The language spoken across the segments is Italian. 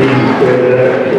the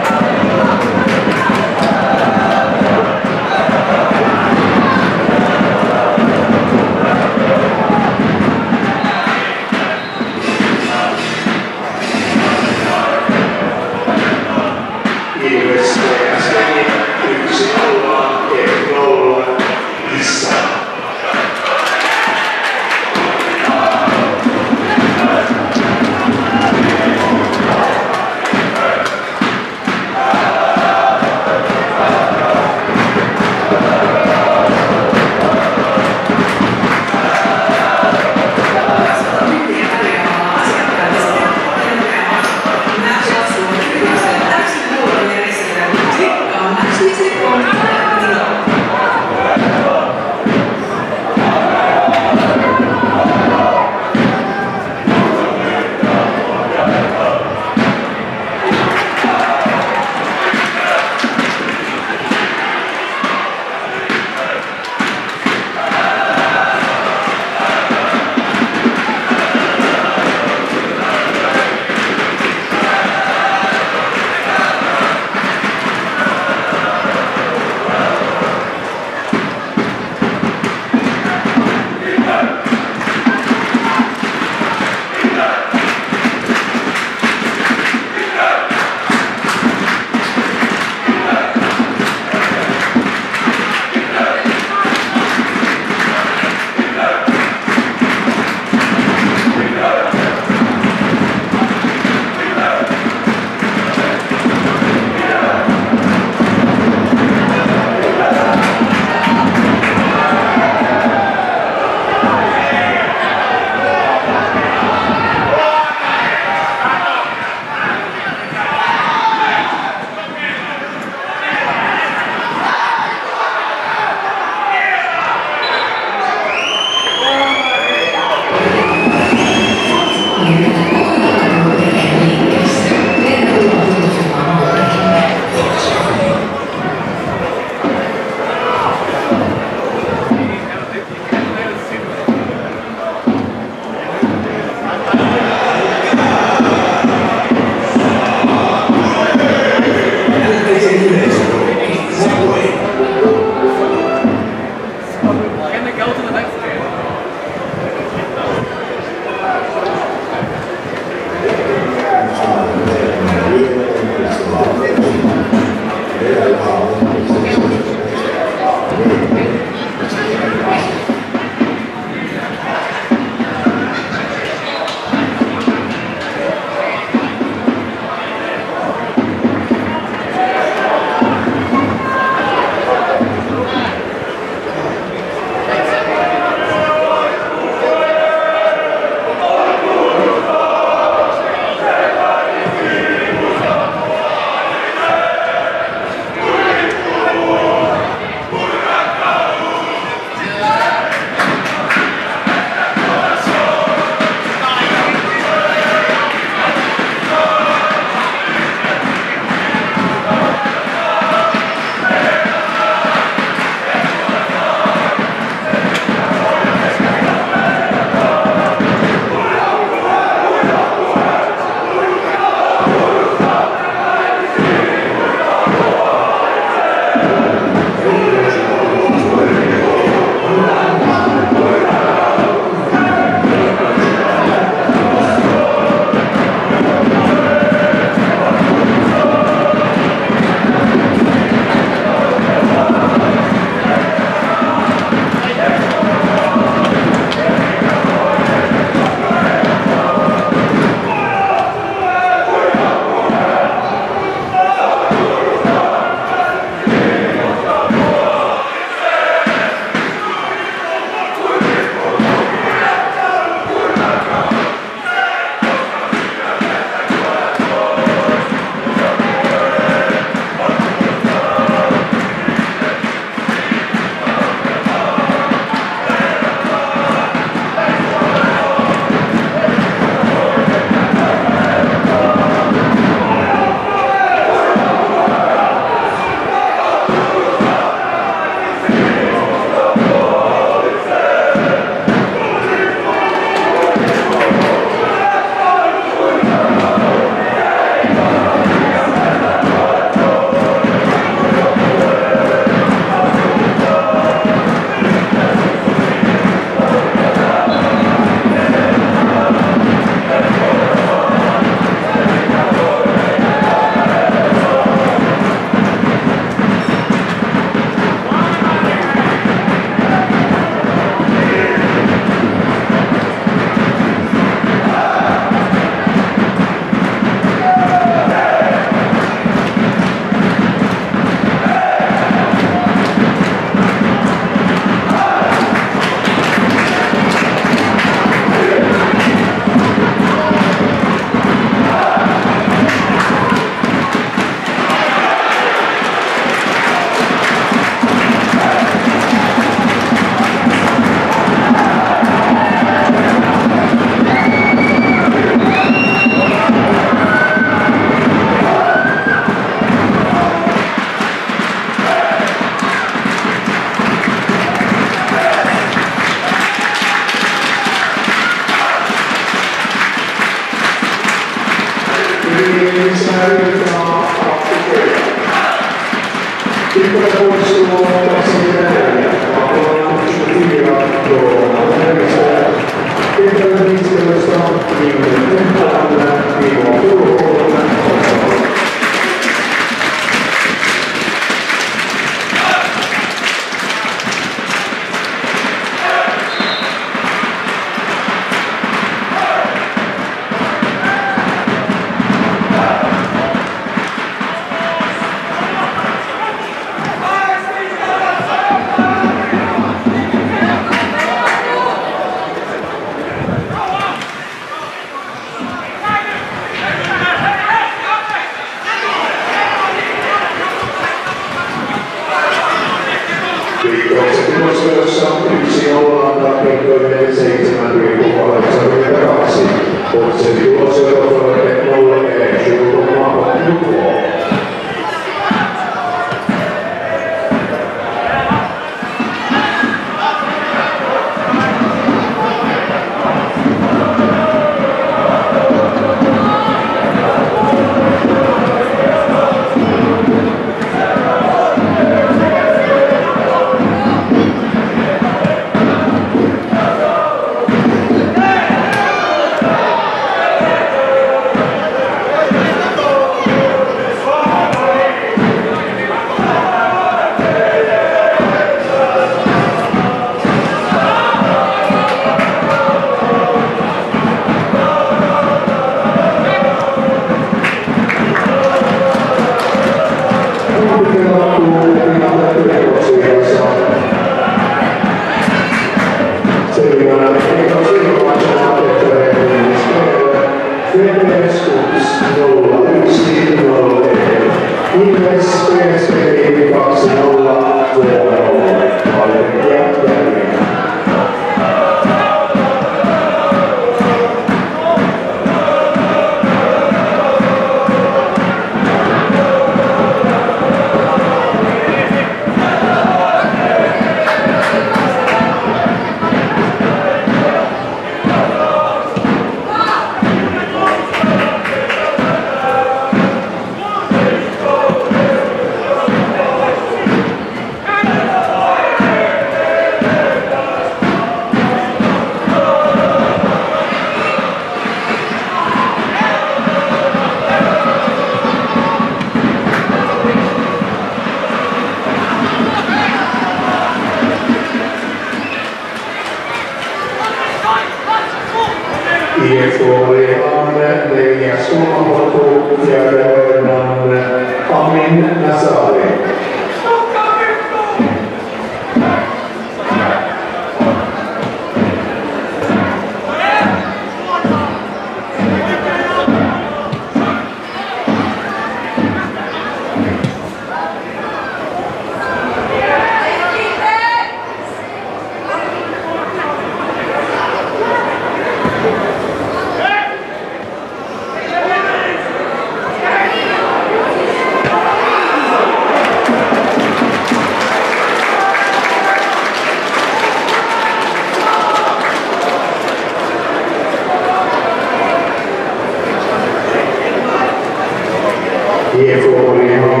Ge förordningen om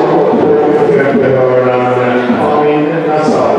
har hopp och för berörande av min nasal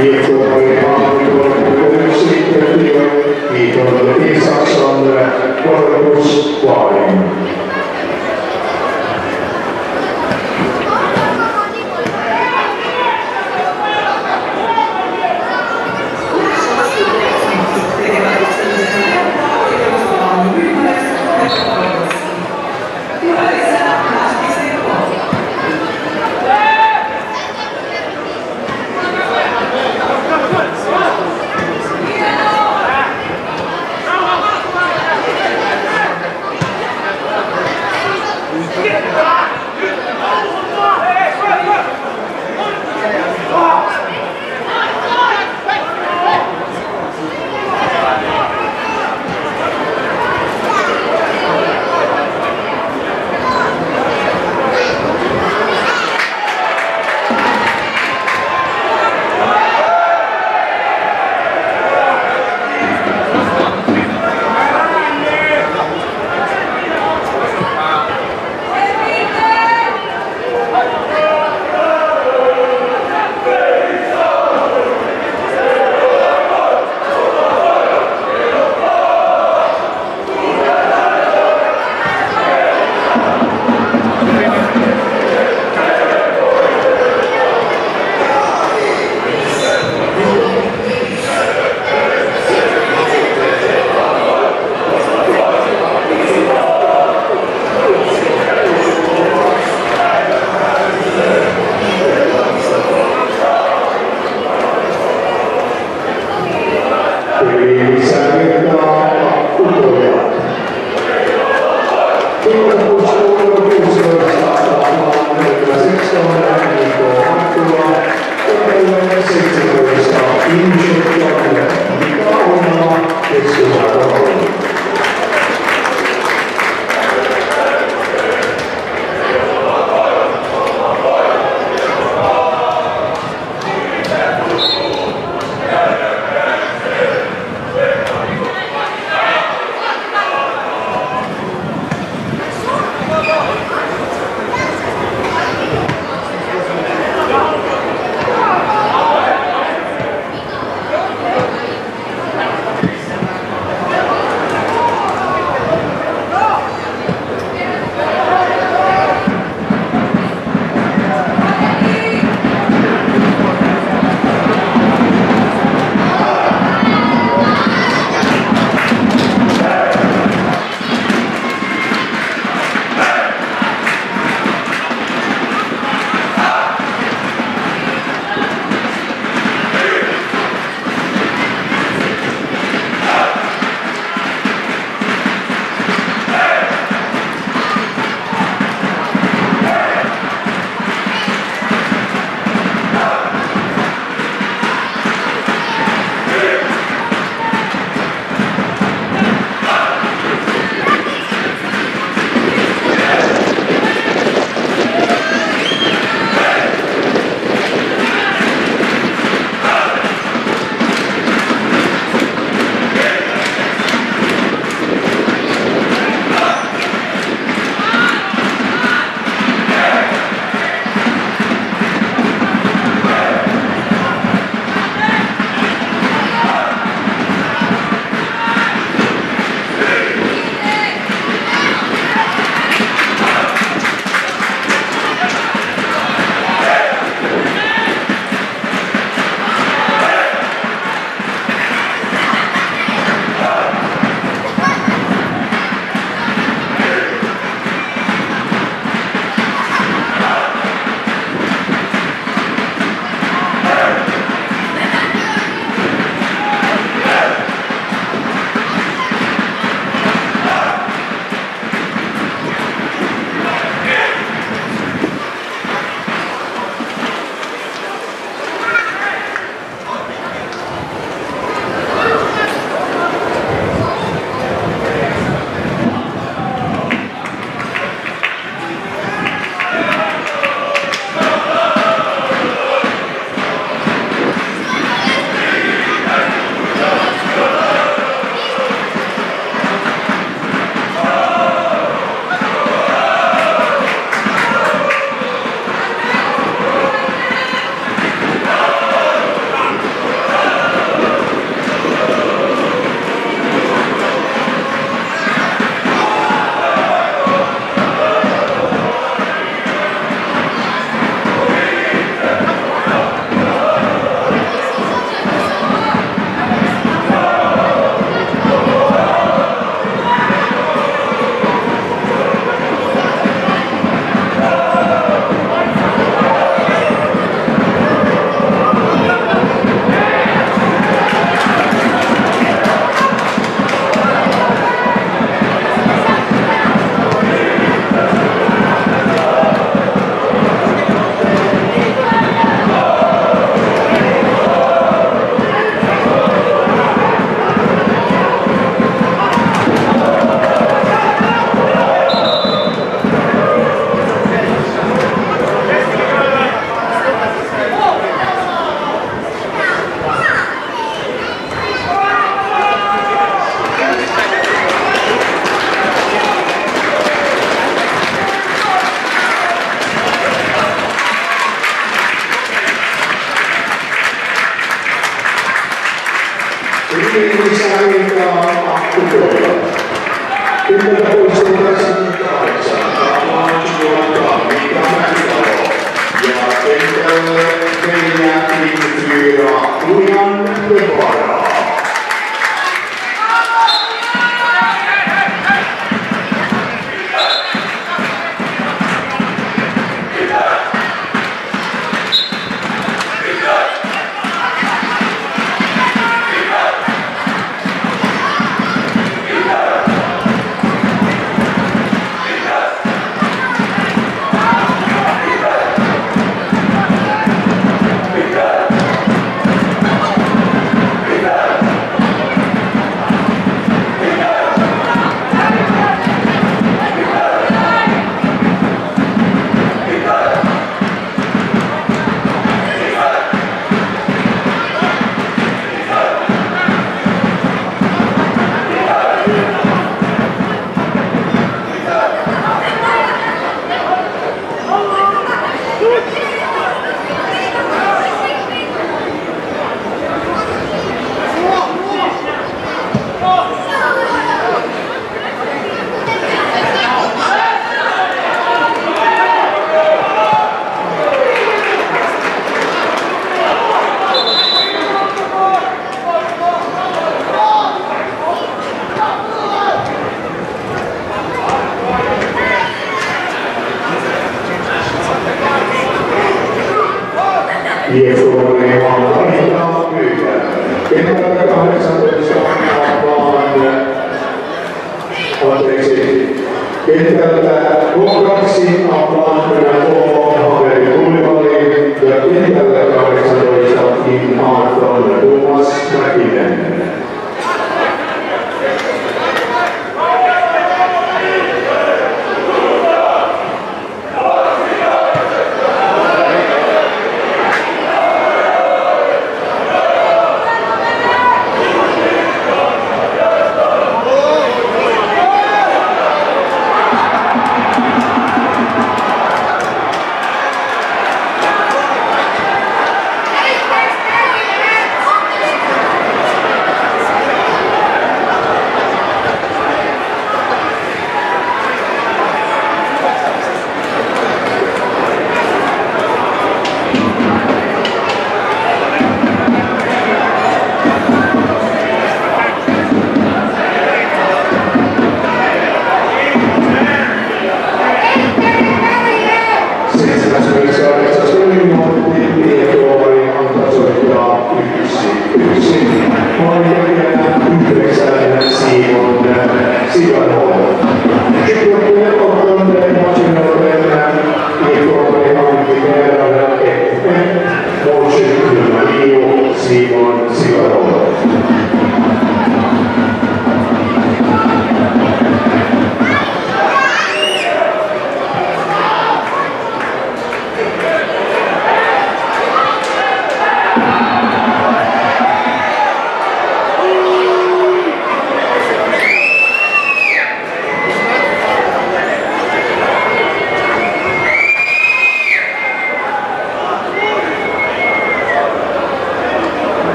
IFK Marihan 31, Kiitonen Isaksson,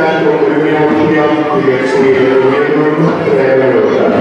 ben onu bir yolculuk yapmak diye soruyorum. Memnunluk ve emin olacağım.